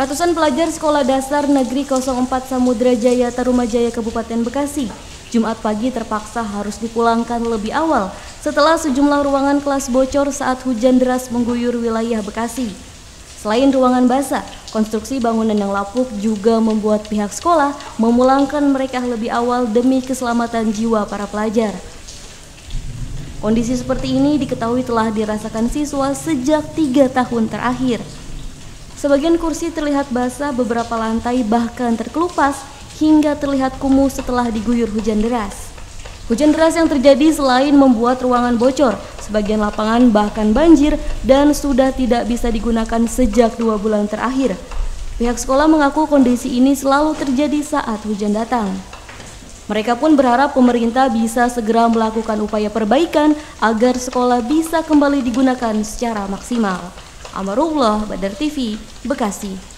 Ratusan pelajar Sekolah Dasar Negeri 04 Samudra Jaya Tarumajaya Kabupaten Bekasi Jumat pagi terpaksa harus dipulangkan lebih awal setelah sejumlah ruangan kelas bocor saat hujan deras mengguyur wilayah Bekasi. Selain ruangan basah, konstruksi bangunan yang lapuk juga membuat pihak sekolah memulangkan mereka lebih awal demi keselamatan jiwa para pelajar. Kondisi seperti ini diketahui telah dirasakan siswa sejak tiga tahun terakhir. Sebagian kursi terlihat basah, beberapa lantai bahkan terkelupas hingga terlihat kumuh setelah diguyur hujan deras. Hujan deras yang terjadi selain membuat ruangan bocor, sebagian lapangan bahkan banjir dan sudah tidak bisa digunakan sejak dua bulan terakhir. Pihak sekolah mengaku kondisi ini selalu terjadi saat hujan datang. Mereka pun berharap pemerintah bisa segera melakukan upaya perbaikan agar sekolah bisa kembali digunakan secara maksimal. Amarullah Badar TV, Bekasi.